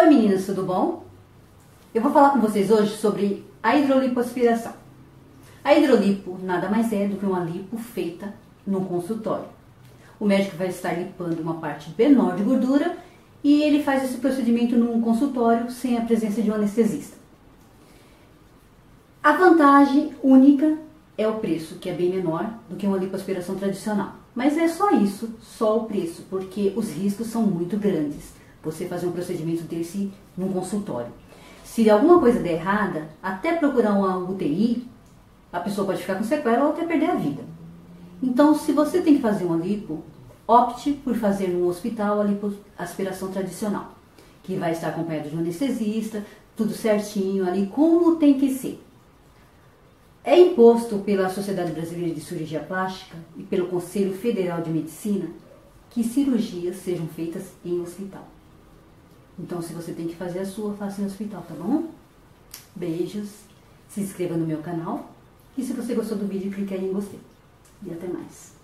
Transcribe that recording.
Oi meninas, tudo bom? Eu vou falar com vocês hoje sobre a hidrolipoaspiração. A hidrolipo nada mais é do que uma lipo feita no consultório. O médico vai estar lipando uma parte menor de gordura e ele faz esse procedimento num consultório sem a presença de um anestesista. A vantagem única é o preço, que é bem menor do que uma lipoaspiração tradicional. Mas é só isso, só o preço, porque os riscos são muito grandes. Você fazer um procedimento desse num consultório. Se alguma coisa der errada, até procurar uma UTI, a pessoa pode ficar com sequela ou até perder a vida. Então, se você tem que fazer uma lipo, opte por fazer num hospital a lipoaspiração tradicional, que vai estar acompanhado de um anestesista, tudo certinho ali, como tem que ser. É imposto pela Sociedade Brasileira de Cirurgia Plástica e pelo Conselho Federal de Medicina que cirurgias sejam feitas em hospital. Então, se você tem que fazer a sua, faça em hospital, tá bom? Beijos, se inscreva no meu canal e se você gostou do vídeo, clique aí em gostei. E até mais.